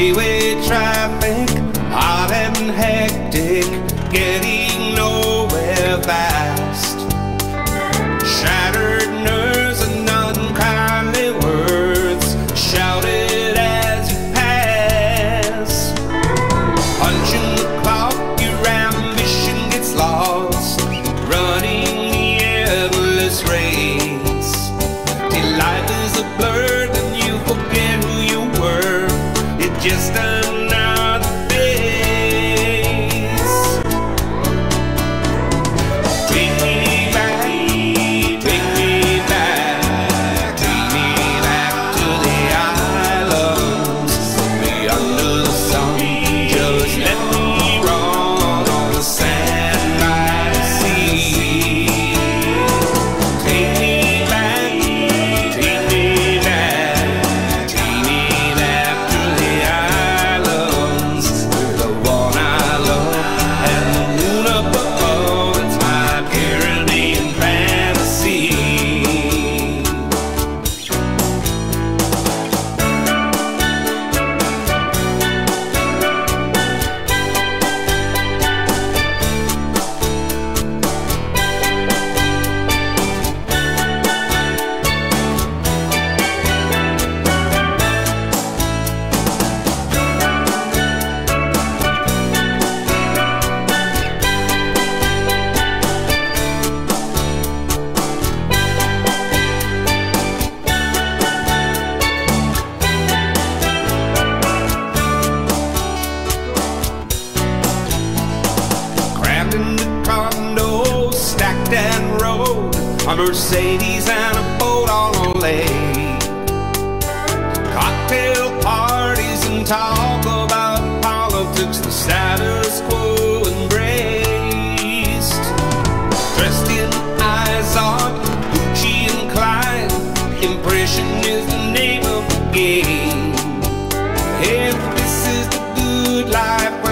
freeway traffic, hot and hectic, getting old. A Mercedes and a boat on a lake. Cocktail parties and talk about politics, the status quo embraced. Dressed in eyes on Gucci and Klein. Impression is the name of the game. If this is the good life.